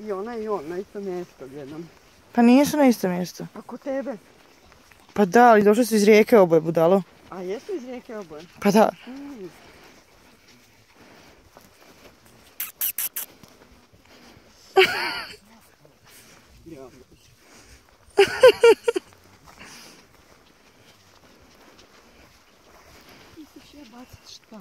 i ona i on na isto mjesto jednom. Pa nisu na isto mjesto. A kod tebe? Pa da, ali došli su iz rijeke oboje, budalo. A jesu iz rijeke oboje? Pa da. Mm. Misliš ja bacit šta?